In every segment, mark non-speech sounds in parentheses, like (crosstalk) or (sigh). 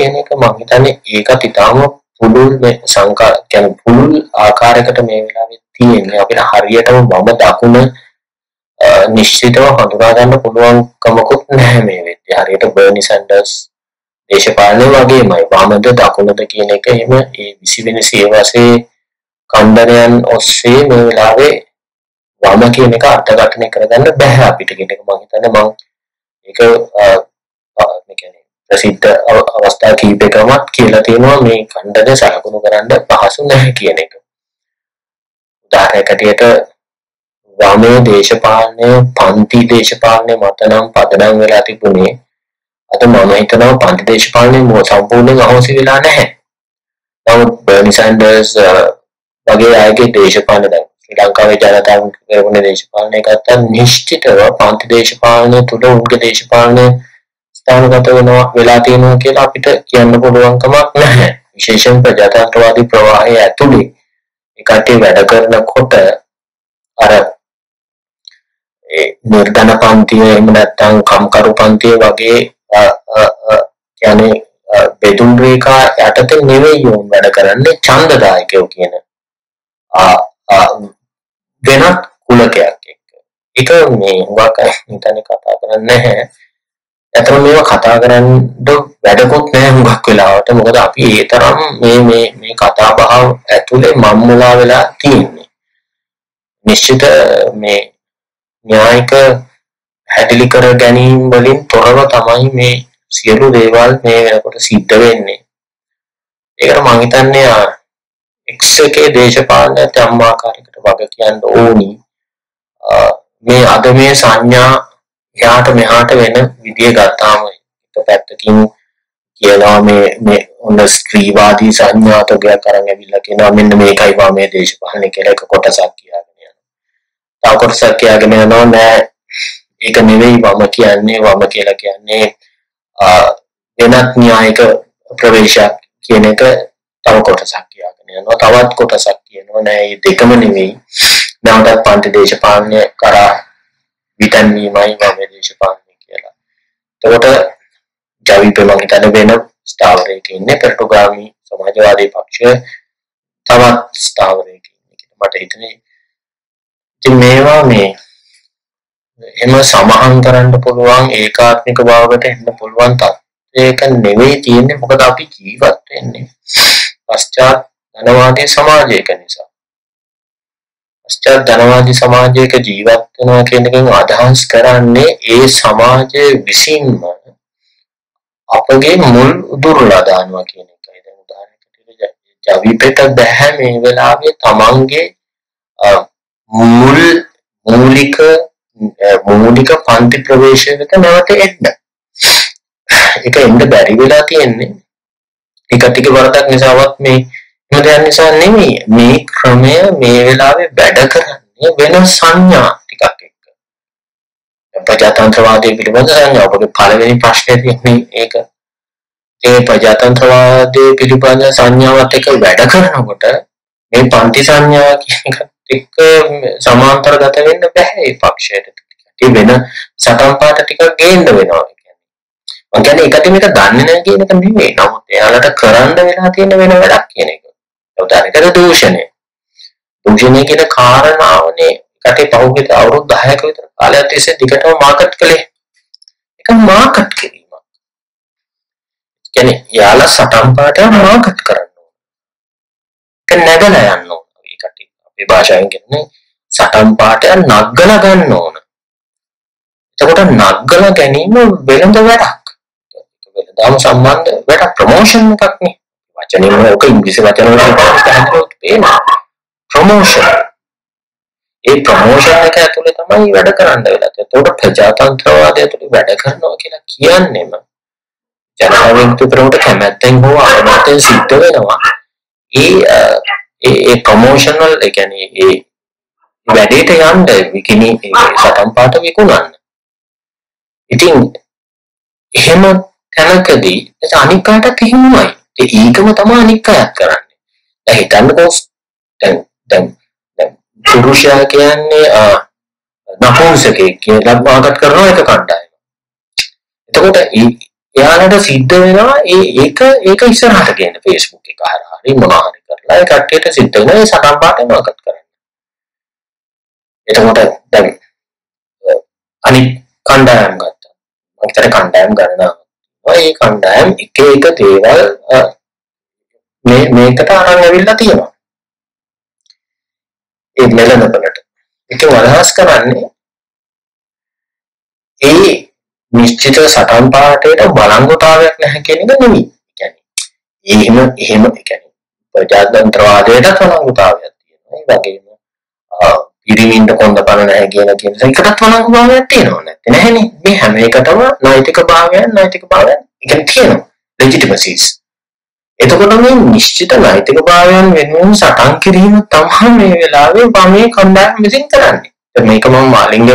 කියන එක මම හිතන්නේ ඒකත් ඊටාම පුළුල් මේ සංකා කියන්නේ පුළුල් ආකාරයකට මේ වෙලාවේ තියෙන්නේ. අපිට හරියටම වම දකුණ නිශ්චිතව හඳුනා ගන්න පුළුවන්කමකුත් නැහැ මේ වෙද්දී. හරියට බර්නි සැන්ඩර්ස් දේශපාලනය වගේමයි. වමද දකුණද කියන එක එහෙම ඒ 20 වෙනි සියවසේ කණ්ඩනයන් ඔස්සේ මේ වෙලාවේ වම කියන එක අර්ථකථනය කරගන්න බැහැ අපිට කියන එක මම හිතන්නේ. මම ඒක මේ කියන්නේ ප්‍රසිද්ධ අවස්ථා කීපයකමත් කියලා තියෙනවා මේ කණ්ඩනය සලකුණු කරන්න පහසු නැහැ කියන එක. උදාහරණයක් ඇටියට වමේ දේශපාලනය පන්ති දේශපාලනය මත නම් පදනම් වෙලා තිබුණේ අද මම හිතනවා පන්ති දේශපාලනය සම්පූර්ණයෙන් අහෝසි වෙලා නැහැ. නමුත් බර්නි සැන්ඩර්ස් වගේ අයගේ දේශපාලන දැන් ශ්‍රී ලංකාවේ ජනතාව කරන දේශපාලනය ගත්තා නිශ්චිතව පන්ති දේශපාලනය තුළ උන්ගේ දේශපාලනය ස්ථානගත වෙනවා වෙලා තියෙනවා කියලා අපිට කියන්න පුළුවන් කමක් නැහැ. විශේෂයෙන් ප්‍රජාතන්ත්‍රවාදී ප්‍රවාහය ඇතුලේ ඒ කට්ටිය වැඩ කරනකොට අර ඒ නිර්ධන පන්තිය එහෙම නැත්නම් කම්කරු පන්තිය වගේ කියන්නේ බෙදුම් රේඛා යටතේ නෙවෙයි යෝන් වැඩ කරන්නේ ඡන්දදායකයෝ කියන වෙනත් කුලකයක් එක්ක. ඒක මේ හුඟක් හිතන්නේ කතා කරන්නේ නැහැ. ඇත්තම මේවා කතා කරන්න වැඩකුත් නැහැ හුඟක් වෙලාවට. මොකද අපි ඒ තරම් මේ මේ මේ කතා බහ ඇතුලේ මම්මුලා වෙලා තියෙන්නේ. නිශ්චිත මේ න්‍යායික හැදිලි කර ගැනීම වලින් තොරව තමයි මේ සියලු දේවල් මේ වෙනකොට සිද්ධ වෙන්නේ. ඒකට මම හිතන්නේ X එකේ දේශපාලනයත් යම් ආකාරයකට වග කියන්න ඕනි. මේ අද මේ සංඥා එහාට මෙහාට වෙන විදිය ගත්තාම එක පැත්තකින් කියනවා මේ මේ ඔන්න ස්ත්‍රීවාදී සංඥාතකයක් අරන් ඇවිල්ලා කියනවා මෙන්න මේකයි වා මේ දේශපාලනය කියලා එක කොටසක් කියාගෙන යනවා. තව කොටසක් කියාගෙන යනවා නෑ ඒක නෙවෙයි වම කියන්නේ වම කියලා කියන්නේ වෙනත් න්‍යායික ප්‍රවේශයක් කියන එක තව කොටසක් කියාගෙන යනවා තවත් කොටසක් කියනවා නෑ මේ දෙකම නෙවෙයි නැවතත් පන්ති දේශපාලනය කරා විතන්වීමයි වම දේශපාලනය කියලා. එතකොට ජවිපේ මම හිතන්නේ වෙන ස්ථාවරයක ඉන්නේ පෙරටුගාමි සමාජවාදී පක්ෂය තවත් ස්ථාවරයක ඉන්නේ කියලා මට හිතෙන්නේ. ඉතින් මේවා මේ එම සමහන් කරන්න පුළුවන් ඒකාත්මික භාවකට එන්න පුළුවන් තත්ත්වයක නෙවෙයි තියෙන්නේ මොකද අපි ජීවත් වෙන්නේ පශ්චාත් ධනවාදී සමාජයක නිසා පශ්චාත් ධනවාදී සමාජයක ජීවත් වෙනවා කියන එකෙන් අදහස් කරන්නේ ඒ සමාජය විසින්ම අපගේ මුල් උදුරලා දානවා කියන එකයි දැන් උදාහරණයකට ජවිපෙට බැහැ මේ වෙලාවේ තමන්ගේ මුල් මූලික මූලික පන්ති ප්‍රවේශයකට නැවත එන්න. ඒක එන්න බැරි වෙලා තියෙන්නේ. ඒක ටික වරදක් නිසාවත් මේ එහෙම දෙයක් නිසා නෙමෙයි. මේ ක්‍රමය මේ වෙලාවේ වැඩ කරන්නේ වෙන සංඥා ටිකක් එක්ක. ප්‍රජාතන්ත්‍රවාදයේ පිළිබඳ සංඥා ඔබගේ පළවෙනි ප්‍රශ්නේ තියෙන්නේ ඒක. ඒ ප්‍රජාතන්ත්‍රවාදයේ පිළිබඳ සංඥාවත් එක්ක වැඩ කරනකොට මේ පන්ති සංඥා කියන එක එක්ක සමාන්තරගත වෙන්න බෑ ඒ පක්ෂයට. ඒ වෙන සටන් පාට ටිකක් ගේන්න වෙනවා කියන්නේ. මම කියන්නේ ඒකට මේක දන්නේ නැහැ කියන එක නෙමෙයි. නමුත් එයාලට කරන්න වෙලා තියෙන වෙන වැඩක් කියන එක. උදාහරණයකට දූෂණය. දූෂණය කියන කාරණාවනේ කටේ පහුගිය අවුරුදු 10ක විතර කාලයක් තිස්සේ දිගටම මාකට් කළේ. ඒක මාකට් කිරීමක්. කියන්නේ යාලා සටන් පාට මාකට් කරන්න ඕන. ඒක නැගලා යන්න ඕන. ඒකට අපේ භාෂාවෙන් කියන්නේ සටන් පාටය නග්ගලා ගන්න ඕන. එතකොට නග්ගලා ගැනීම වෙළඳ වැඩක්. වෙළඳාම සම්බන්ධ වැඩ ප්‍රොමෝෂන් එකක් නේ. වචනේම ඔක ඉංග්‍රීසි වචන වලින් පේනවා. ප්‍රොමෝෂන්. ඒ ප්‍රොමෝෂන් එක ඇතුලේ තමයි වැඩ කරන්න වෙලා තියෙන්නේ. එතකොට ප්‍රජාතන්ත්‍රවාදය ඇතුලේ වැඩ කරනවා කියලා කියන්නේම ජනතාවෙන් තුතරට කැමැත්තෙන් හෝ අකමැත්තෙන් සිද්ධ වෙනවා. ඒ ඒ ප්‍රොමෝෂනල් ඒ කියන්නේ ඒ වැඩේට යන්න විකිනි සටන් පාට විකුණන්න. ඉතින් එහෙම තැනකදී ඒක අනික් කාටත් එහෙමයි. ඒ ඊකම තමයි අනික් අයත් කරන්නේ. දැන් හිතන්නකෝ දැන් දැන් දැන් පුරුෂයා කියන්නේ නපුංසකෙක් කියලා මාකට් කරන එක කණ්ඩායම. එතකොට එයාලට සිද්ධ වෙනවා ඒ ඒක ඒක ඉස්සරහට ගේන්න Facebook එක හරහා හරි මොනවා හරි කරලා ඒ කට්ටියට සිද්ධ වෙනවා ඒ සටන් පාටේ මාකට් කරන්න. එතකොට දැන් අනිත් කණ්ඩායම් ගත්තා. මම හිතන්නේ කණ්ඩායම් ගන්නවා. ඒ කණ්ඩායම් එක එක දේවල් මේ මේකට අරන් ඇවිල්ලා තියෙනවා. ඒ මෙලනවලට. ඒක වලහස් කරන්නේ ඒ නිශ්චිත සටන් පාටේට බලංගොතාවයක් නැහැ කියන එක නෙමෙයි. කියන්නේ එහෙම එහෙම කියන්නේ ප්‍රජාතන්ත්‍රවාදයට බලංගොතාවයක් තියෙනවා. ඒ වගේම පිරිමින්ට කොන්ද පණ නැහැ කියන කියන එකටත් වළංගුභාවයක් තියෙනවා නැත්නම් නැහැනේ. මේ හැම එකටම නෛතික භාවයන් නෛතික භාවයන් ඉගෙන තියෙනවා. Legitimacies. එතකොට මේ නිශ්චිත නෛතික භාවයන් වෙනුවෙන් සටන් කිරීම තමයි මේ වෙලාවේ වමේ කණ්ඩායම විසින් කරන්නේ. මේක මම මාලිංග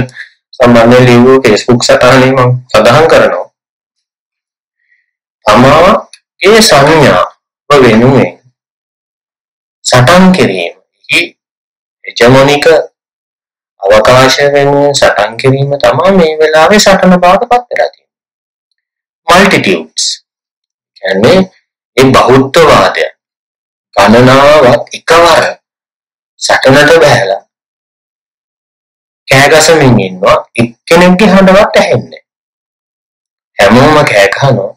සම්බන්ධයෙන් ලියපු Facebook සටහනේ මම සඳහන් කරනවා. තමාගේ සංඥාව වෙනුවෙන් සටන් කිරීම හෙජමොනික අවකාශ වෙනුවෙන් සටන් කිරීම තමයි මේ වෙලාවේ සටන බවට පත් වෙලා තියෙන්නේ. මල්ටිටියුඩ්ස් කියන්නේ මේ බහුත්වවාදය. ගණනාවක් එකවර සටනට බහැලා කෑගසමින් ඉන්නවා එක්කෙනෙක්ගේ හඬවත් ඇහෙන්නේ. හැමෝම කෑ ගහනවා.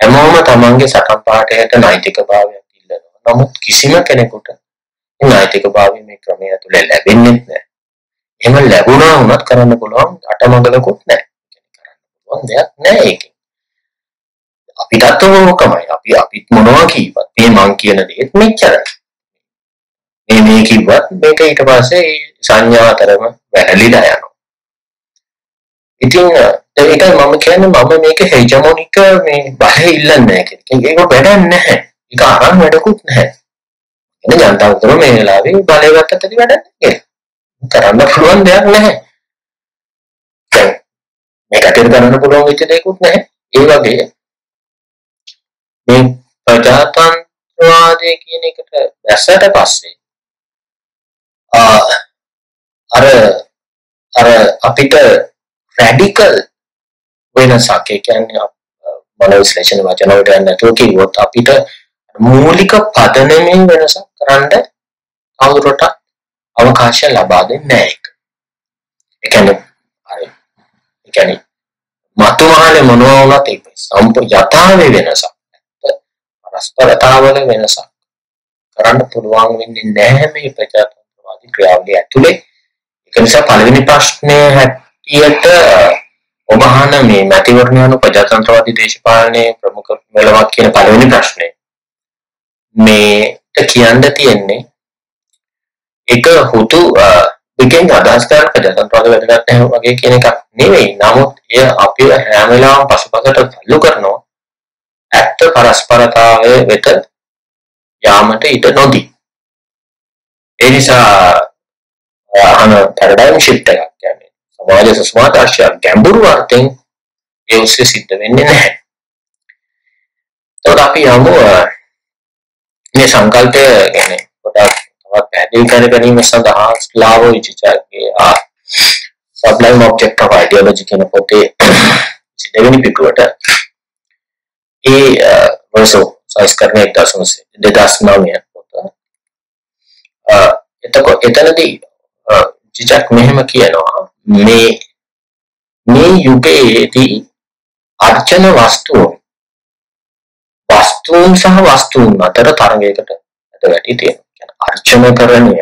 හැමෝම තමන්ගේ සටන් පාඨයට නෛතික භාවයක් ඉල්ලනවා. නමුත් කිසිම කෙනෙකුට නෛතික භාවය මේ ක්‍රමය ඇතුලේ ලැබෙන්නේ නැහැ. එහෙම ලැබුණා වුණත් කරන්න පුළුවන් අටමඟලකුත් නැහැ. කරන්න පුළුවන් දෙයක් නැහැ ඒකෙන්. අපිටත් ඕකමයි. අපි අපිත් මොනවා කීවත් මේ මං කියන දේත් මෙච්චරයි. මේ මේ කිව්වත් මේක ඊට පස්සේ සංඥා අතරම වැළලීලා යනවා. ඉතින් ඒකයි මම කියන්නේ මම මේක හෙජමොනික මේ බලය ඉල්ලන්නේ නැහැ කියන එක. ඒක වැඩක් නැහැ. ඒක අරන් වැඩකුත් නැහැ. එනේ ජනතාව උතර මේ වෙලාවේ බලය ගත්තට වැඩක් නැහැ. කරන්න පුළුවන් දෙයක් නැහැ. මේ රටේ කරන්න පුළුවන් වෙච්ච දෙයක්වත් නැහැ. ඒ වගේ මේ ප්‍රජාතන්ත්‍රවාදය කියන එකට දැස්සට පස්සේ අර අර අපිට රැඩිකල් වෙනසක් ඒ කියන්නේ මනෝ විශ්ලේෂණ වචන වලට යන්නේ නැතුව කිව්වොත් අපිට මූලික පදනමේ වෙනසක් කරන්න කවුරුටත් අවකාශය ලබා දෙන්නේ නැහැ ඒක. ඒ කියන්නේ හරි. ඒ කියන්නේ මතු මහලේ මොනවා වුණත් ඒක සම්ප යථාවේ වෙනසක්. පරස්පරතාවල වෙනසක් කරන්න පුළුවන් වෙන්නේ නැහැ මේ ප්‍රජාතන්ත්‍රවාදී ක්‍රියාවලිය ඇතුලේ. ඒක නිසා පළවෙනි ප්‍රශ්නය හැටියට ඔබ අහන මේ මැතිවරණ ප්‍රජාතන්ත්‍රවාදී දේශපාලනයේ ප්‍රමුඛ මෙලවක් කියන පළවෙනි ප්‍රශ්නේ මේට කියන්න තියෙන්නේ ඒක හුතු එකෙන් අදහස් කරන්න ප්‍රජාතන්ත්‍රවාද වැඩගත් නැහැ වගේ කියන එකක් නෙවෙයි. නමුත් එය අපිව හැම වෙලාවම පසුපසට තල්ලු කරනවා. ඇත්ත පරස්පරතාවය වෙත යාමට ඉඩ නොදී. ඒ නිසා අහන පැරඩයිම් ෂිෆ්ට් එකක් කියන්නේ සමාජ සමාජාශය ගැඹුරු අර්ථයෙන් ඒ ඔස්සේ සිද්ධ වෙන්නේ නැහැ. එතකොට අපි යමු මේ සංකල්පය ගැන පොඩ්ඩක් තවත් පැහැදිලි කර ගැනීම සඳහා ස්ලාවෝවිච්ගේ ආ සබ්ලයිම් ඔබ්ජෙක්ට් of ideology කියන පොතේ දෙවෙනි පිටුවට ඒ වර්සෝ සංස්කරණය 2009 පොත. එතකොට එතනදී චිචක් මෙහෙම කියනවා මේ මේ යුගයේදී අර්චන වස්තුන් වස්තුන් සහ වස්තුන් අතර තරගයකට ඇද වැටි තියෙනවා. අර්චනකරණය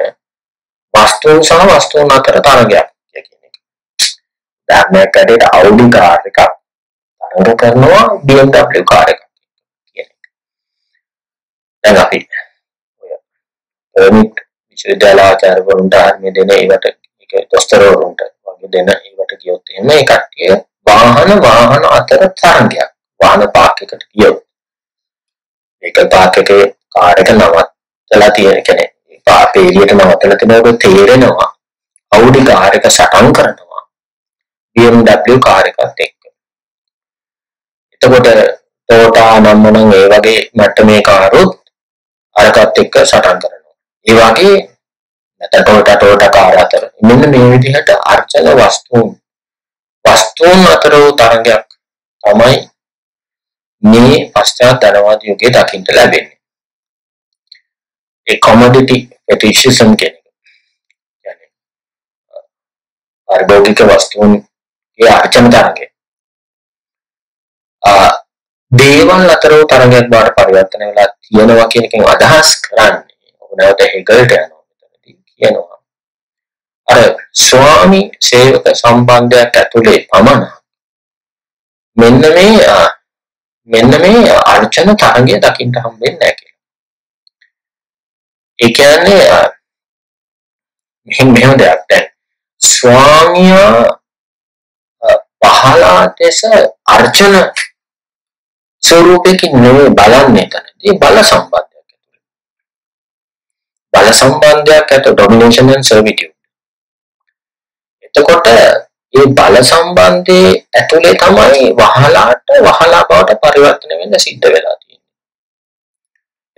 වස්තුන් සහ වස්තුන් අතර තරගයක් කියන එක. උදාහරණයක් ඇරෙට Audi කාර් එකක් තරඟ කරනවා BMW කාර් එකක් කියන එක. දැන් අපි ඔය පර්මිට් විශ්වවිද්‍යාලාචාර්යවරුන්ට මේ දෙන ඒවට ඒක දොස්තරවරුන්ට වගේ දෙන ඒවට කියොත් එහෙම ඒ කට්ටිය වාහන වාහන අතර තරගයක්. වාහන පාක් එකට ගියොත් ඒක පාක් එකේ කාර් එක නවත් වෙලා තියෙන කෙනෙක් පාපේ එළියට නවත්තලා තිබුණොත් තේරෙනවා Audi කාර් එක සටන් කරනවා BMW කාර් එකත් එක්ක. එතකොට Toyota නම් මොනම් ඒ වගේ මට්ටමේ කාරුත් අරකට එක්ක සටන් කරනවා. ඒ වගේ නැත්නම් Toyota Toyota කාර් අතර මෙන්න මේ විදිහට අර්චන වස්තුන් වස්තුන් අතර තරඟයක් තමයි මේ පශ්චාත් ධනවාද යුගයේ දකින්න ලැබෙන්නේ. ඒ කොමඩිටි ෆෙටිෂිසම් කියන කියන්නේ පාරිභෝගික වස්තුන්ගේ අර්චන තරගය. දේවල් අතර වූ තරගයක් බවට පරිවර්තන වෙලා තියෙනවා කියන එකෙන් අදහස් කරන්නේ ඔබ නැවත හෙගල්ට යනවා මෙතනදී කියනවා. අර ස්වාමි සේවක සම්බන්ධයක් ඇතුලේ පමණ මෙන්න මේ මෙන්න මේ අර්චන තරගය දකින්න හම්බෙන්නේ නැහැ. ඒ කියන්නේ මෙහෙම මෙහෙම දෙයක් දැන් ස්වාමියා පහලා තෙස අර්චන ස්වරූපයකින් නෙවෙයි බලන්නේ එතනදී බල සම්බන්ධයක් ඇතුළේ. බල සම්බන්ධයක් ඇත ඩොමිනේෂන් and servitude. එතකොට ඒ බල සම්බන්ධයේ ඇතුලේ තමයි වහලාට වහලා බවට පරිවර්තන වෙන්න සිද්ධ වෙලා තියෙන්නේ.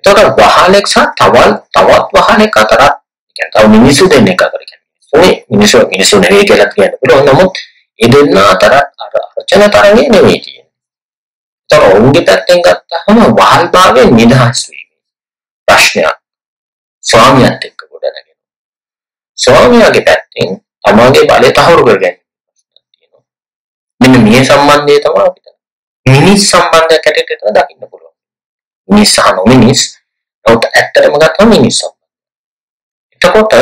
එතකොට වහලෙක් සහ තවත් තවත් වහලෙක් අතර කියන්නේ තව මිනිස්සු දෙන්නෙක් අතර කියන්නේ මිනිස්සු මිනිස්සු නෙවෙයි කියලා කියන්න පුළුවන්. නමුත් ඒ දෙන්න අතර අර්චන තරංගේ නෙවෙයි කියන්නේ. ඒතර ඔවුන්ගේ පැත්තෙන් ගත්තාම වහල් භාවයෙන් නිදහස් වීම ප්‍රශ්නයක් ස්වාමියාත් එක්ක ගොඩනගෙන. ස්වාමියාගේ පැත්තෙන් තමාගේ බලය තහවුරු කරගන්න මෙන්න මේ සම්බන්ධය තමයි අපිට මිනිස් සම්බන්ධයක් ඇටියට එතන දකින්න පුළුවන්. මිනිස් සහ නොමිනිස් නමුත් ඇත්තටම ගත්තම මිනිස් සම්බන්ධය. එතකොට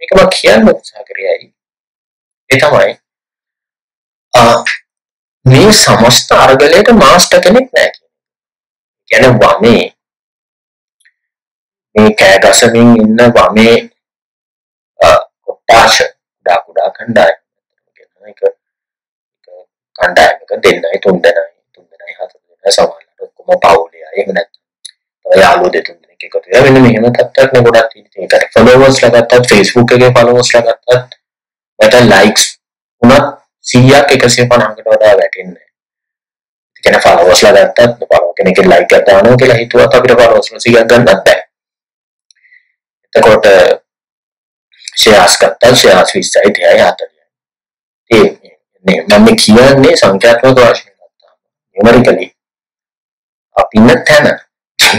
මේක මම කියන්න උත්සාහ කරේයි. ඒ තමයි මේ සමස්ත අර්ගලයට මාස්ටර් කෙනෙක් නැහැ කියන්නේ. වමේ මේ කෑගසමින් ඉන්න වමේ කොට්ටාශ කුඩා කුඩා කණ්ඩායම් එක කණ්ඩායමක දෙන්නයි තුන් දෙනයි තුන් දෙනයි හතර දෙනයි සමහරවිට ඔක්කොම පවුලේ අය එහෙම නැත්නම් යාළුවෝ දෙතුන් දෙනෙක් එකතු වෙලා මෙන්න මෙහෙම තත්ත්වයක් නේ ගොඩක් තියෙන. ඒකට ෆලෝවර්ස්ලා ගත්තත් Facebook එකේ ෆලෝවර්ස්ලා ගත්තත් මට ලයික්ස් උනත් 100ක් 150කට වඩා වැටෙන්නේ. ඒ කියන්නේ ෆලෝවර්ස්ලා ගත්තත් ෆලෝ කෙනෙක්ගේ ලයික් එකක් දානවා කියලා හිතුවත් අපිට ෆලෝවර්ස්ලා 100ක් ගන්නත් බෑ. එතකොට ෂෙයාර්ස් ගත්තා ෂෙයාර්ස් 20යි 30යි 40යි. ඒ නේ මම කියන්නේ සංඛ්‍යාත්මක වශයෙන් ගත්තාම නියමරිකලි අපි ඉන්න තැන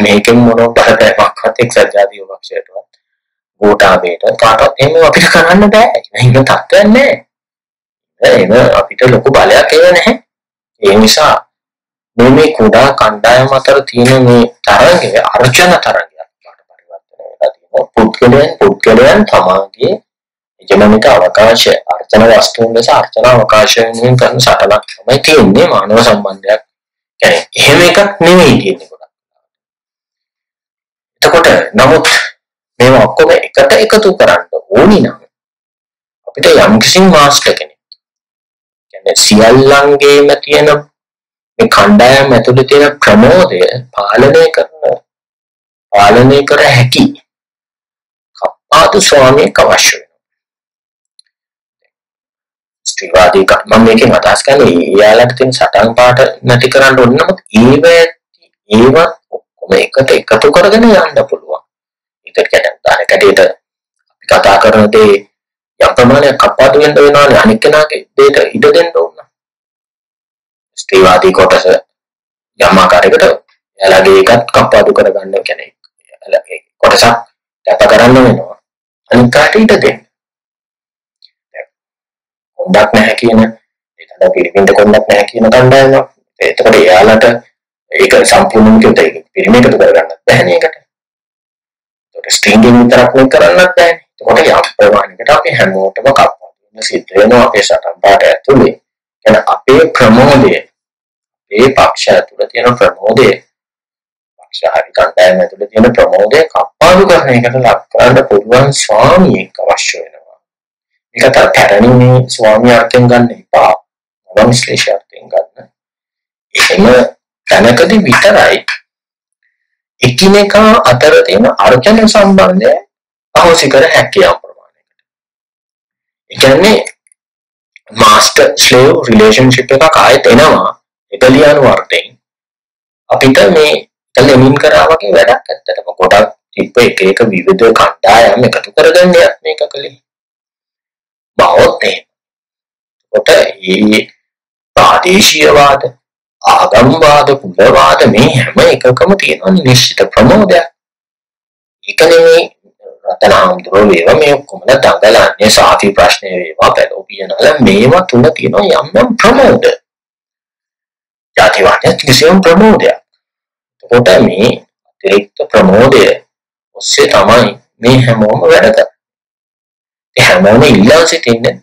මේකෙන් මොන බලපෑමක්වත් එක්සත් ජාතික පක්ෂයටවත් ගෝඨාභයට කාටවත් එහෙම අපිට කරන්න බෑ. එහෙම තත්ත්වයක් නෑ. එහෙම අපිට ලොකු බලයක් ඒව නැහැ. ඒ නිසා මේ මේ කුඩා කණ්ඩායම් අතර තියෙන මේ තරංගය අර්ජන තරංගයක් බවට පරිවර්තනය වෙලා තියෙනවා. පුද්ගලයන් පුද්ගලයන් තමාගේ ජනමික අවකාශය අර්චන වස්තුන් ලෙස අර්චන අවකාශය වෙනුවෙන් කරන සටනක් තමයි තියෙන්නේ මානව සම්බන්ධයක් කියන්නේ එහෙම එකක් නෙවෙයි කියන්නේ ගොඩක්. එතකොට නමුත් මේවා ඔක්කොම එකට එකතු කරන්න ඕනි නම් අපිට යම්කිසි මාස්ටර් කෙනෙක් කියන්නේ සියල්ලංගේම තියෙන මේ කණ්ඩායම ඇතුළේ තියෙන ප්‍රමෝදය පාලනය කරන පාලනය කර හැකි කප්පාදු ස්වාමීන් අවශ්‍යයි. ස්ත්‍රීවාදී මම මේකෙන් අදහස් කරන්නේ එයාලට තියෙන සටන් පාට නැති කරන්න ඕන නමුත් ඒව ඒව ඔක්කොම එකට එකතු කරගෙන යන්න පුළුවන්. ඒකට කියන්නේ උදාහරණයකට අපි කතා කරන දේ යම් ප්‍රමාණයක් කප්පාදු වෙන්න වෙනවානේ අනික් කෙනාගේ දෙයට ඉඩ දෙන්න ඕන. ස්ත්‍රීවාදී කොටස යම් ආකාරයකට එයාලගේ එකත් කප්පාදු කරගන්න කියන්නේ කොටසක් කැප කරන්න වෙනවා. අනිත් කාට ඉඩ දෙන්න. කොන්දක් නැහැ කියන ඒකට පිරිමින්ට කොන්දක් නැහැ කියන කණ්ඩායමක්. එතකොට එයාලට ඒක සම්පූර්ණයෙන්ම කිව්වොත් ඒක පිරිමින්ට කරගන්නත් බැහැ ඒකට. ඒකට ස්ට්‍රින්ගින් විතරක් නෙක් කරන්නත් බැහැ. එතකොට යම් ප්‍රමාණයකට අපි හැමෝටම කප්පා දෙන්න සිද්ධ වෙනවා අපේ සටන් පාට ඇතුලේ. එන අපේ ප්‍රමෝදය අපේ පක්ෂ ඇතුළේ තියෙන ප්‍රමෝදය පක්ෂ හරි කණ්ඩායම ඇතුළේ තියෙන ප්‍රමෝදය කප්පාදු කරන එකට ලක් කරන්න පුළුවන් ස්වාමියෙක් අවශ්‍ය වෙනවා. ඒක තර පැරණි මේ ස්වාමී අර්ථයෙන් ගන්න එපා. මම විශ්ලේෂණ අර්ථයෙන් ගන්න. එහෙම තැනකදී විතරයි එකිනෙකා අතර තියෙන අර්චන සම්බන්ධය අහෝසි කර හැකියි ප්‍රමාණයකට. ඒ කියන්නේ මාස්ටර් ස්ලේව් රිලේෂන්ෂිප් එකක් ආයෙත් එනවා. එතලියන වර්තෙන් අපිට මේ කලෙමින් කරා වගේ වැඩක් ඇත්තටම ගොඩක් තිබ්බ එක එක විවිධ කණ්ඩායම් එකතු කරගන්න මේක කලේ. බවොත් එහෙම. කොට ඒ ප්‍රාදේශීයවාද ආගම්වාද කුලවාද මේ හැම එකකම තියෙනවා නිශ්චිත ප්‍රමෝදයක්. ඒක නෙමෙයි රතනහාමුදුරුවෝ වේවා මේ ඔක්කොමල දඟලන්නේ සාෆි ප්‍රශ්නේ වේවා පැලෝපියනල මේවා තුල තියෙනවා යම් යම් ප්‍රමෝද. ජාතිවාදයේ කිසියම් ප්‍රමෝදයක්. එතකොට මේ අතිරික්ත ප්‍රමෝදය ඔස්සේ තමයි මේ හැමෝම වැඩ කරන්නේ. ඒ හැමෝම ඉල්ලා සිටින්නේ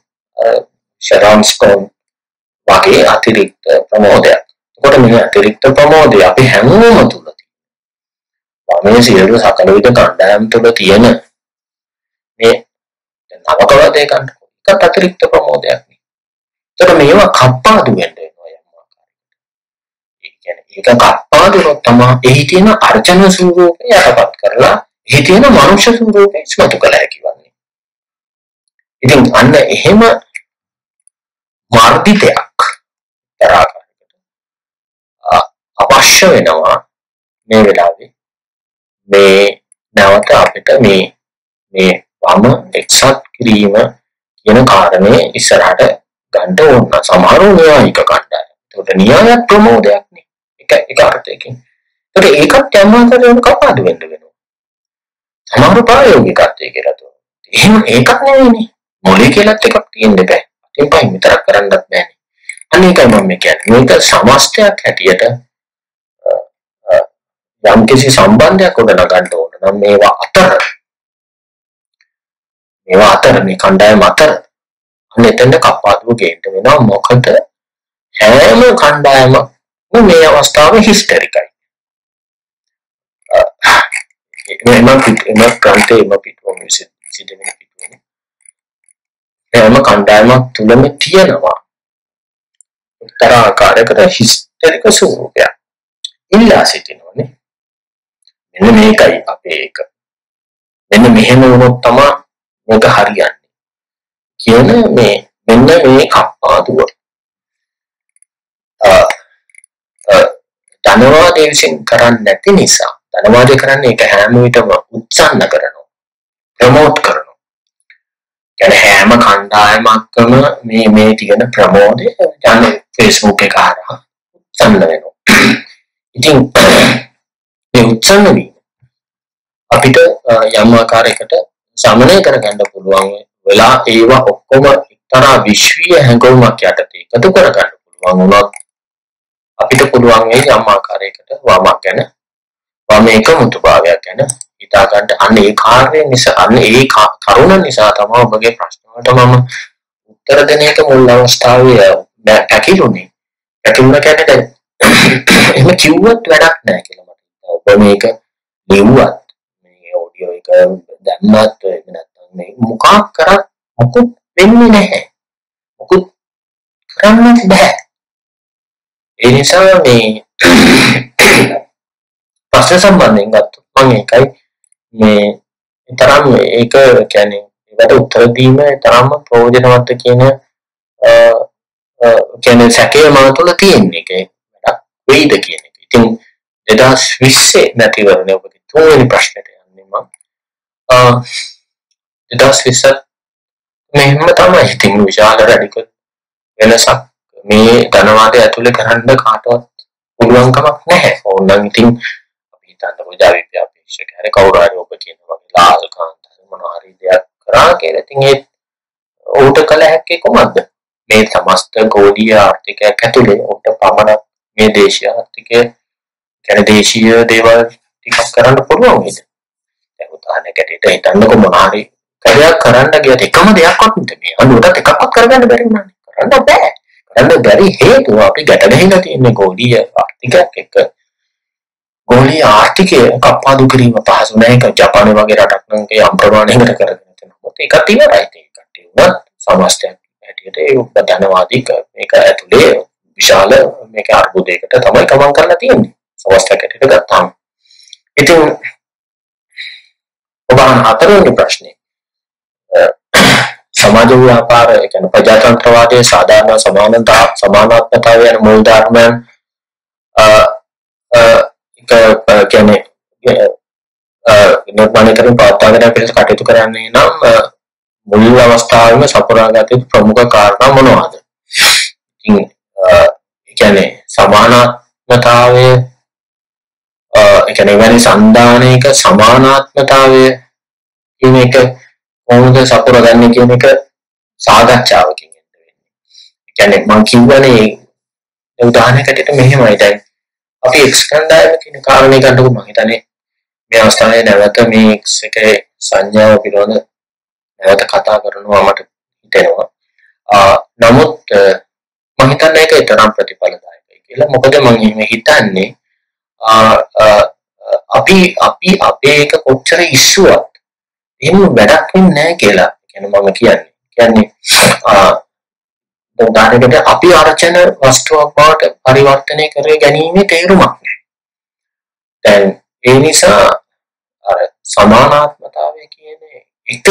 ශරාන්ස්කෝන් වගේ අතිරික්ත ප්‍රමෝදයක්. එතකොට මේ අතිරික්ත ප්‍රමෝදය අපි හැමෝම තුල තියෙනවා. මේ සියලු සකල විද කණ්ඩායම් තුල තියෙන මේ නවකවදේ ගන්න එකත් අතිරික්ත ප්‍රමෝදයක් නේ. එතකොට මේවා කප්පාදු වෙන්න වෙනවා යම් ආකාරයකට. ඒ කියන්නේ ඒක කප්පාදුනොත් තමයි එහි තියෙන අර්චන ස්වරූපය යටපත් කරලා එහි තියෙන මනුෂ්‍ය ස්වරූපය ඉස්මතු කළ හැකි වන්නේ. ඉතින් අන්න එහෙම මාර්ගිතයක් තරාකාරයකට අවශ්‍ය වෙනවා මේ වෙලාවේ මේ නැවත අපිට මේ මේ වම එක්සත් කිරීම කියන කාරණේ ඉස්සරහට ගන්න ඕන. සමහරව න්‍යායික කණ්ඩායම්. ඒකට න්‍යාය ප්‍රමෝදයක් නේ. එක එක අර්ථයකින්. ඒකට ඒකත් යම්මාතරේම කපාදු වෙන්න වෙනවා. සමහර ප්‍රායෝගිකත්වයේ කියලා තෝ. එහෙම ඒකක් නෙවෙයිනේ. මොලේ කියලාත් එකක් තියෙන්න බෑ. අතින් පහින් විතරක් කරන්නත් බෑනේ. අනේකයි මම කියන්නේ. මේක සමස්තයක් හැටියට යම් කිසි සම්බන්ධයක් ගොඩනගන්න ඕන නම් මේවා අතර මේවා අතර මේ කණ්ඩායම අතර අන්න එතෙන්ද කප්පාදුව ගේන්න වෙනවා මොකද හැම කණ්ඩායමක් මේ අවස්ථාවේ හිස්ටරිකයි එම එම ප්‍රන්තේ එම පිටුවම සිදුවෙන පිටුවම හැම කණ්ඩායමක් තුළම තියෙනවා. එක්තරා ආකාරයකට හිස්ටරික ස්වරූපයක්. ඉල්ලා සිටිනවනේ. මෙන්න මේකයි අපේ එක. මෙන්න මෙහෙම වුණොත් තමයි මේක හරියන්නේ. කියන මේ මෙන්න මේ කප්පාදුව. ධනවාදයේ විසින් කරන්නේ නැති නිසා ධනවාදය කරන්නේ ඒක හැම විටම උත්සන්න කරනවා ප්‍රමෝට් කරනවා. කියන්නේ හැම කණ්ඩායමක්ම මේ මේ තියෙන ප්‍රමෝදය යන Facebook එක හරහා උත්සන්න වෙනවා. ඉතින් මේ උත්සන්න වීම අපිට යම් ආකාරයකට සමනය කරගන්න පුළුවන් වෙලා ඒවා ඔක්කොම එක්තරා විශ්වීය හැඟවුමක් යටතේ එකතු කරගන්න පුළුවන් වුණොත් අපිට පුළුවන් ඒ යම් ආකාරයකට වමක් ගැන වම එකමුතුභාවයක් ගැන හිතා ගන්න අන්න ඒ කාර්යය නිසා අන්න ඒ කරුණ නිසා තමයි ඔබගේ ප්‍රශ්න වලට මම උත්තර දෙන එක මුල් අවස්ථාවේ පැකිලුනේ පැකිලුණ කියන්නේ දැන් (coughs) එහෙම කිව්වත් වැඩක් නැහැ කියලා මට ඔබ මේක ලිව්වත් මේ ඔඩියෝ එක දැම්මත් එහෙම නැත්නම් මේ මොකක් කරත් මොකුත් වෙන්නේ නැහැ. මොකුත් කරන්න බෑ. ඒ නිසා මේ (coughs) ප්‍රශ්න සම්බන්ධයෙන් ගත්තොත් මම ඒකයි මේ තරම් ඒක කියන්නේ ඒකට උත්තර දීම තරම්ම ප්‍රයෝජනවත් කියන කියන්නේ සැකේ මන තුළ තියෙන එක වැඩක් වෙයිද කියන එක. ඉතින් 2020 නැතිවරණ ඔබගේ තුන්වෙනි ප්‍රශ්නෙට යන්නේ මම. දෙදස් විස්සත් මෙහෙම තමයි. ඉතින් විශාල රැඩිකල් වෙනසක් මේ ධනවාදය ඇතුළේ කරන්න කාටවත් පුළුවන්කමක් නැහැ. ඕනනම් ඉතින් අපි හිතන්නකො ජාවිප්‍ය අපේක්ෂක හරි කවුරු හරි ඔබ කියන වගේ ලාල් කාන්ත මොනවා හරි දෙයක් කරා කියලා. ඉතින් ඒ ඌට කළ හැක්කේ කොහොමද? මේ සමස්ත ගෝලීය ආර්ථිකයක් ඇතුළේ ඌට පමණක් මේ දේශීය ආර්ථිකය කියන්නේ දේශීය දේවල් ටිකක් කරන්න පුළුවන් නේද දැන් උදාහරණයකට හිතන්නකො මොනාරි කරයක් කරන්න ගියත් එකම දෙයක්වත් නෙමෙයි. අනුරට එකක්වත් කරගන්න බැරි වුණානේ කරන්න බෑ. කරන්න බැරි හේතුව අපි ගැට ගහලා තියෙන ගෝලීය ආර්ථිකයක් එක්ක. ගෝලීය ආර්ථිකය කප්පාදු කිරීම පහසු නැහැ ඒක ජපානය වගේ රටක් නම් ඒ අම්ප්‍රමාණයකට කරගෙන තියෙනවා. ඒකත් ඉවරයි ඒක කට්ටිය උනත් සමස්තයක් හැටියට. ඒ ධනවාදී මේක ඇතුලේ විශාල මේක අර්බුදයකට තමයි ගමන් කරලා තියෙන්නේ. සමස්තයක් හැටියට ගත්තාම. ඉතින් ඔබ හතරවෙනි ප්‍රශ්නේ. සමාජ ව්‍යාපාර ඒ කියන්නේ ප්‍රජාතන්ත්‍රවාදයේ සාධාරණ සමානතා සමානාත්මතාවය යන මූල ධර්මයන් එක කියන්නේ නිර්මාණය කරන පවත්වාගෙන අපිට කටයුතු කරන්නේ නම් මුල් අවස්ථාවේම සපුරාගත ප්‍රමුඛ කාරණා මොනවාද? ඉතින් කියන්නේ සමානාත්මතාවය ඒ කියන්නේ වැනි සන්දානයක සමානාත්මතාවය කියන එක කොහොමද සපුරගන්නේ කියන එක සාකච්ඡාවකින් එන්න වෙන්නේ. ඒ කියන්නේ මම කිව්වනේ උදාහරණයකට මෙහෙමයි දැන් අපි X කණ්ඩායම කියන කාරණේ ගන්නකො මම හිතන්නේ මේ අවස්ථාවේ නැවත මේ X එකේ සංඥාව පිළිබඳ නැවත කතා කරනවා මට හිතෙනවා. නමුත් මම හිතන්නේ ඒක තරම් ප්‍රතිඵලදායකයි කියලා. මොකද මම හිතන්නේ අපි අපි අපේ එක කොච්චර ඉස්සුවත් එහෙම වැඩක් වෙන්නේ නැහැ කියලා. කියන්නේ මම කියන්නේ. කියන්නේ උදාහරණයකට අපි අර්චන වස්තුවක් බවට පරිවර්තනය කර ගැනීමේ තේරුමක් නැහැ. දැන් ඒ නිසා අර සමානාත්මතාවය කියන එක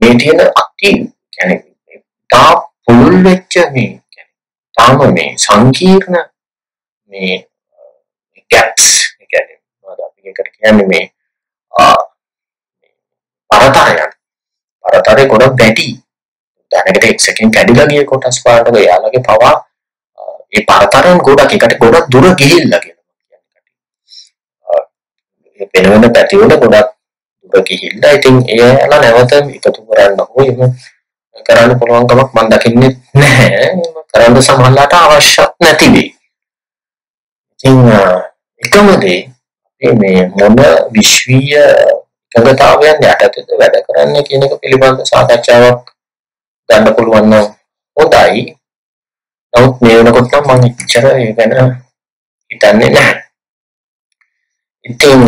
මේ තියෙන අති කියන්නේ තා පුළුල් වෙච්ච මේ තාම මේ සංකීර්ණ මේ ගැප්ස් කියන්නේ මොකද අපි එකට කියන්නේ මේ පරතරයන් පරතරය ගොඩක් වැඩි දැනකට එක් එකෙන් කැඩිලා ගිය කොටස් පාටක එයාලගේ පවා ඒ පරතරයන් ගොඩක් එකට ගොඩක් දුර ගිහිල්ලා කියලා කියන්නේ. වෙන වෙන පැතිවල ගොඩක් දුර ගිහිල්ලා ඉතින් එයාලා නැවත එකතු කරන්න හෝ එහෙම කරන්න පුළුවන් කමක් මම දකින්නේ නැහැ. කරන්න සමහරලාට අවශ්‍යත් නැති වෙයි. ඉතින් එකම දේ අපි මේ මොන විශ්වීය එකඟතාවයන් යටතේද වැඩ කරන්නේ කියන එක පිළිබඳ සාකච්ඡාවක් ගන්න පුළුවන් නම් හොඳයි. නමුත් මේ වෙනකොට නම් මම ඉච්චර ඒ ගැන හිතන්නේ නැහැ. ඉතින්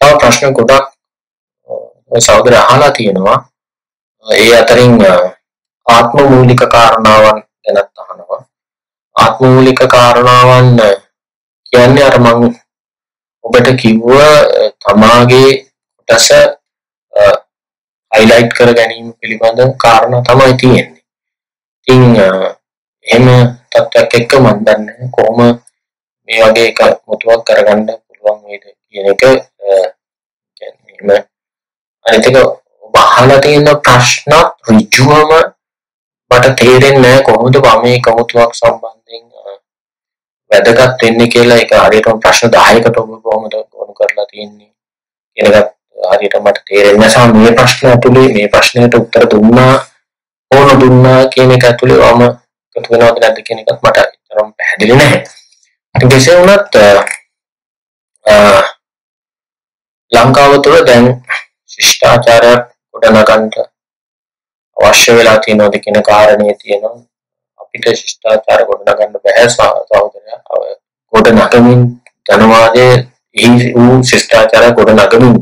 තව ප්‍රශ්න ගොඩක් සහෝදර අහලා තියෙනවා. ඒ අතරින් ආත්ම මූලික කාරණාවන් ගැනත් අහනවා. ආත්ම මූලික කාරණාවන් කියන්නේ අර මම ඔබට කිව්ව තමාගේ කොටස හයිලයිට් කර ගැනීම පිළිබඳ කාරණා තමයි තියෙන්නේ. ඉතින් එහෙම තත්ත්වයක් එක්ක මම දන්නේ කොහොම මේ වගේ එක මුතුවක් කරගන්න පුළුවන් වේද කියන එක කියන්නේ අනිත් එක වහලා තියෙන ප්‍රශ්න ඍජුවම මට තේරෙන්නේ නැහැ කොහොමද මම මේ කමුතුවක් සම්බන්ධයෙන් වැදගත් වෙන්නේ කියලා. ඒක හරියටම ප්‍රශ්න 10කට ඔබ කොහොමද ගොනු කරලා තියෙන්නේ? කියන එකත් හරියට මට තේරෙන්නේ නැහැ මේ ප්‍රශ්න ඇතුලේ මේ ප්‍රශ්නයට උත්තර දුන්නා ඕන දුන්නා කියන එක ඇතුලේ වම එකතු වෙනවද නැද්ද කියන එකත් මට තරම් පැහැදිලි නැහැ. ඉතින් කෙසේ වුණත් ලංකාව තුළ දැන් ශිෂ්ටාචාරයක් ගොඩනගන්න අවශ්‍ය වෙලා තියෙනවද කියන කාරණේ තියෙනවා. අපිට ශිෂ්ටාචාර ගොඩනගන්න බැහැ සහෝදරයා. ගොඩ නගමින් ජනවාදයේ එහි වූ ශිෂ්ටාචාර ගොඩ නගමින්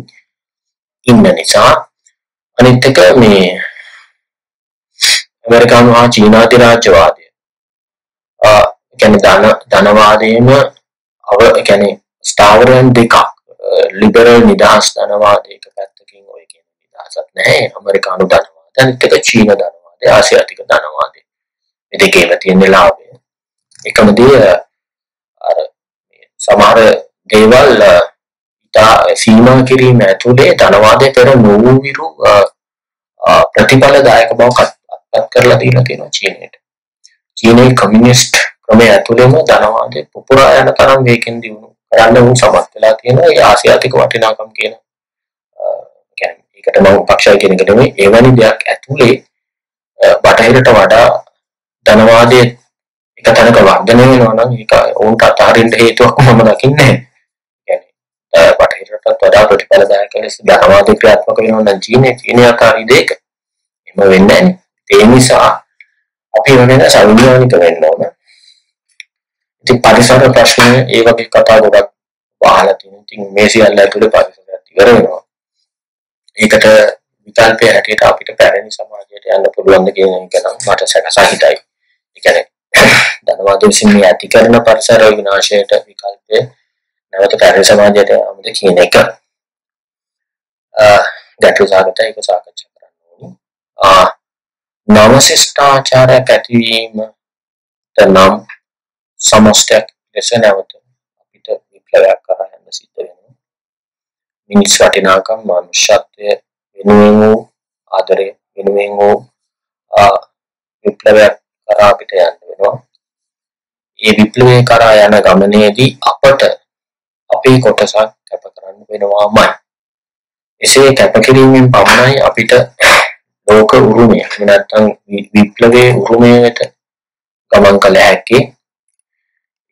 ඉන්න නිසා අනිත් එක මේ ඇමරිකානු හා චීන අධිරාජ්‍යවාදය. ආ කියන්නේ ධන ධනවාදයේම අව කියන්නේ ස්ථාවරයන් දෙකක්. ලිබරල් නිදහස් ධනවාදයක පැත්තකින් ඔය කියන නිදහසක් නැහැ ඇමරිකානු ධනවාදය අනිත් එක චීන ධනවාදය ආසියාතික ධනවාදය. මේ දෙකේම තියෙන ලාභය. එකම දේ අර සමහර දේවල් ඉතා සීමා කිරීම ඇතුළේ ධනවාදය පෙර නොවූවිරු ප්‍රතිඵලදායක බව අත්පත් කරලා දීලා තියෙනවා චීනයට. චීනයේ කමියුනිස්ට් ක්‍රමය ඇතුළේම ධනවාදය පුපුරා යන තරම් වේගෙන් දියුණු කරන්න උන් සමත් වෙලා තියෙනවා. ඒ ආසියාතික වටිනාකම් කියන කියන්නේ ඒකට මම පක්ෂය කියන එක නෙමෙයි එවැනි දෙයක් ඇතුළේ බටහිරට වඩා ධනවාදයේ එක තැනක වර්ධනය වෙනවා නම් ඒක උන්ට අතහරින්න හේතුවක් මම දකින්නේ නැහැ. බටහිරටත් වඩා ප්‍රතිඵලදායක ලෙස ධනවාදී ක්‍රියාත්මක වෙනවා නම් චීනයේ චීනය ආකාරී දෙයක එහෙම වෙන්නේ නැහැ. ඒ නිසා අපි වෙන සංවිධානික වෙන්න ඕන. ඉතින් පරිසර ප්‍රශ්න ඒ වගේ කතා ගොඩක් වහලා තියෙනවා. ඉතින් මේ සියල්ල ඇතුලේ පරිසරයත් ඉවර වෙනවා. ඒකට විකල්පය හැටියට අපිට පැරණි සමාජයට යන්න පුළුවන් ද කියන එක නම් මට සැකසහිතයි. ඒ කියන්නේ (coughs) ධනවාදී විසින් මේ ඇති කරන පරිසර විනාශයට විකල්පය නැවත පැරණි සමාජයට යමුද කියන එක. ගැටලු සාගත ඒක සාකච්ඡා කරන්න ඕනි. නව ශිෂ්ටාචාරයක් ඇතිවීම නම් සමස්තයක් ලෙස නැවත අපිට විප්ලවයක් කරා යන්න සිද්ධ වෙනවා. මිනිස් වටිනාකම් මනුෂ්‍යත්වය වෙනුවෙන් වූ ආදරය වෙනුවෙන් වූ විප්ලවයක් කරා අපිට යන්න වෙනවා. ඒ විප්ලවය කරා යන ගමනේදී අපට අපේ කොටසක් කැප කරන්න වෙනවාමයි. එසේ කැපකිරීමෙන් පමණයි අපිට ලෝක උරුමය නැත්නම් විප්ලවයේ උරුමය වෙත ගමන් කළ හැකි.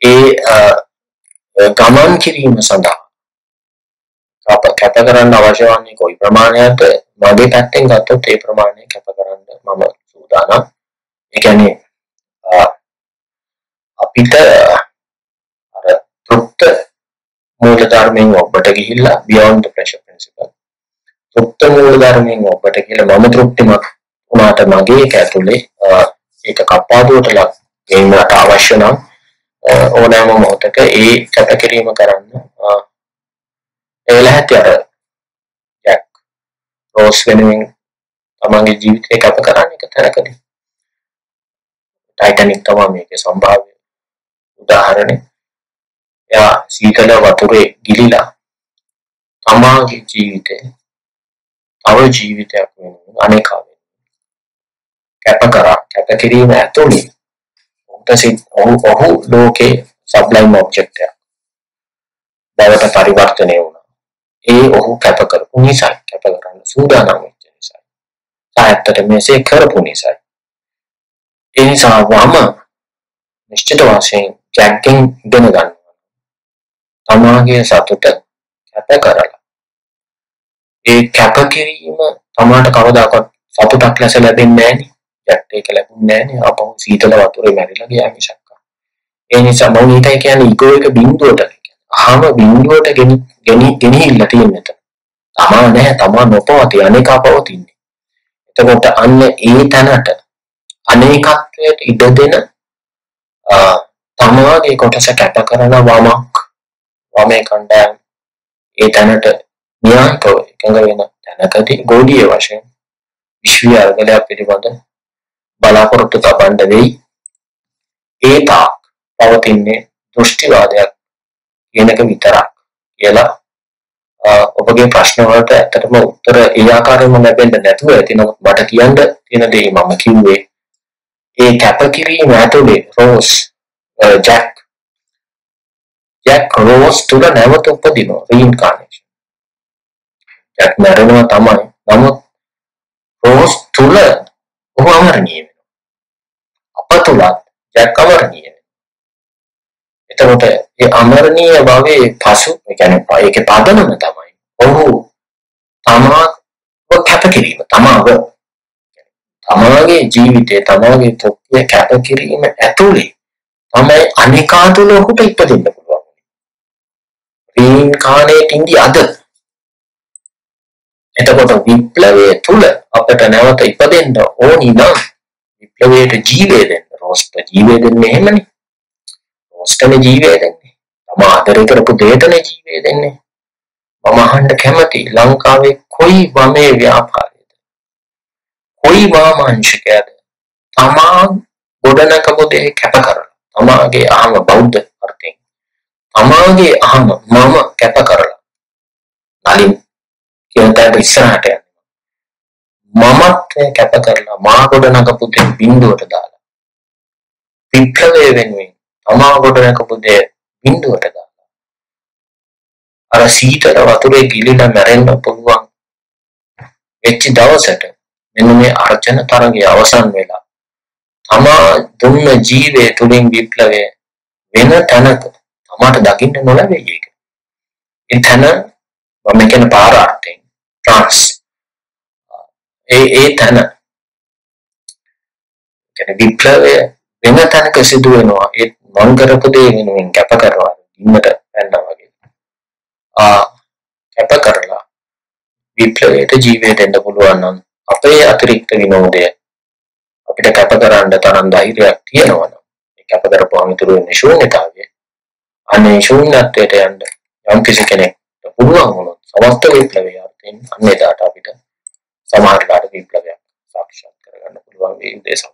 ඒ ගමන් කිරීම සඳහා අප කැප කරන්න අවශ්‍ය වන්නේ කොයි ප්‍රමාණයක්ද මගේ පැත්තෙන් ගත්තොත් ඒ ප්‍රමාණය කැප කරන්න මම සූදානම්. ඒ කියන්නේ අපිට අර තෘප්ත මූල ධර්මයෙන් ඔබට ගිහිල්ලා beyond the pressure principle. තෘප්ත මූල ධර්මයෙන් ඔබට කියලා මම තෘප්තිමත් වුණාට මගේ ඒක ඇතුලේ ඒක කප්පාදුවට ලක් වීමට අවශ්‍ය නම් ඕනෑම මොහොතක ඒ කැපකිරීම කරන්න එලා හැටි අර ජැක් රෝස් වෙනුවෙන් තමන්ගේ ජීවිතය කැප කරන්න එක තැනකදී. ටයිටනික් තමයි මේකේ සම්භාව්‍ය උදාහරණය එයා සීතල වතුරේ ගිලිලා තමාගේ ජීවිතේ තව ජීවිතයක් වෙනුවෙන් අනේකා කැප කරා කැප කිරීම ඇතුළේ ඔහු ඔහු ලෝකේ සබ්ලයිම් ඔබ්ජෙක්ට් එකක් බවට පරිවර්තනය වුණා. ඒ ඔහු කැප කරපු නිසා කැප කරන්න සූදානම් වෙච්ච නිසා. සායත්තට මෙසේ කරපු නිසා. ඒ නිසා වම නිශ්චිත වශයෙන් ජැක්ගෙන් ඉගෙන ගන්නවා. තමාගේ සතුට කැප කරලා. ඒ කැප කිරීම තමාට කවදාකවත් සතුටක් ලෙස ලැබෙන්නේ නැහැ ජැක්ට ඒක ලැබුණේ නැහැ නේ ආපහු සීතල වතුරේ මැරිලා ගියා මිසක්. ඒ නිසා මම ඊටයි කියන්නේ ඊගෝ එක බිඳුවට අහම බිඳුවට ගෙන ගෙන ගෙනහිල්ලා තියෙන එතන. තමා නැහැ තමා නොපවති අනේකා පවතින්නේ. එතකොට අන්න ඒ තැනට අනේකත්වයට ඉඩ දෙන තමාගේ කොටස කැප කරන වමක් වමේ කණ්ඩායම්. ඒ තැනට න්‍යායිකව එකඟ වෙන තැනකදී ගෝලීය වශයෙන් විශ්වීය අර්ගලයක් පිළිබඳ බලාපොරොත්තු තබන්න වෙයි. ඒ තාක් පවතින්නේ දෘෂ්ටිවාදයක් කියන එක විතරක් කියලා ඔබගේ ප්‍රශ්න වලට ඇත්තටම උත්තර ඒ ආකාරයෙන්ම ලැබෙන්න නැතුව ඇති. නමුත් මට කියන්න තියෙන දේ මම කිව්වේ ඒ කැපකිරීම ඇතුලේ රෝස් ජැක් ජැක් රෝස් තුල නැවත උපදිනවා රීඉන්කාර්නේෂන් ජැක් මැරෙනවා තමයි. නමුත් රෝස් තුල ඔහු අමරණීය වෙනවා. අප තුලත් ජැක් අමරණීය එතකොට ඒ අමරණීය භවයේ පසු ඒ කියන්නේ ඒකේ පදනම තමයි ඔහු තමාව කැපකිරීම තමාව. තමාගේ ජීවිතය තමාගේ තෘප්තිය කැපකිරීම ඇතුලේ තමයි අනිකා තුල ඔහුට ඉපදෙන්න පුළුවන්. රීන්කානේට් ඉන්දි අද. එතකොට විප්ලවයේ තුල අපිට නැවත ඉපදෙන්න ඕනි නම් විප්ලවයට ජීවය දෙන්න. රෝස්ට ජීවය දෙන්නේ එහෙමනේ. රෝස්ටනේ ජීවය දෙන්නේ. තම ආදරය කරපු දෙයටනේ ජීවය දෙන්නේ. මම අහන්න කැමති ලංකාවේ කොයි වමේ ව්‍යාපාරයද? කොයි වාමාංශිකයද? තමා ගොඩනකපු දේ කැප කරලා. තමාගේ ආම බෞද්ධ අර්ථයෙන්. තමාගේ ආම මම කැප කරලා නලින් කියන තැනට ඉස්සරහට යනවා මමත් කැප කරලා මා ගොඩනගපු දේ බිඳුවට දාලා. විප්ලවය වෙනුවෙන් තමා ගොඩනගපු දේ බිඳුවට දාලා. අර සීතල වතුරේ ගිලිලා මැරෙන්න පුළුවන් වෙච්ච දවසට මෙන්න මේ අර්චන තරගය අවසන් වෙලා තමා දුන්න ජීවය තුලින් විප්ලවය වෙන තැනක තමාට දකින්න නොලැබෙයි ඒක. ඒ තැන මම කියන පාරාර්ථයෙන් ට්‍රාන්ස් ඒ ඒ තැන. කියන්නේ විප්ලවය වෙන තැනක සිදු වෙනවා ඒ මං කරපු දේ වෙනුවෙන් කැප කරනවා. ඉන්නට පැන්නා වගේ. ආ කැප කරලා විප්ලවයට ජීවය දෙන්න පුළුවන් නම් අපේ අතිරික්ත විනෝදය අපිට කැප කරන්න තරම් ධෛර්යයක් තියෙනවා නම් ඒ කැප කරපුවාම ඉතුරු වෙන්නේ ශූන්‍යතාවය. අනේ ශූන්‍යත්වයට යන්න යම් කිසි කෙනෙක් පුළුවන් වුණොත් සමස්ත විප්ලවය අර්ථයෙන් අන්න එදාට අපිට සමහරලාට විප්ලවයක් සාක්ෂාත් කරගන්න පුළුවන් ඒ උදෙසා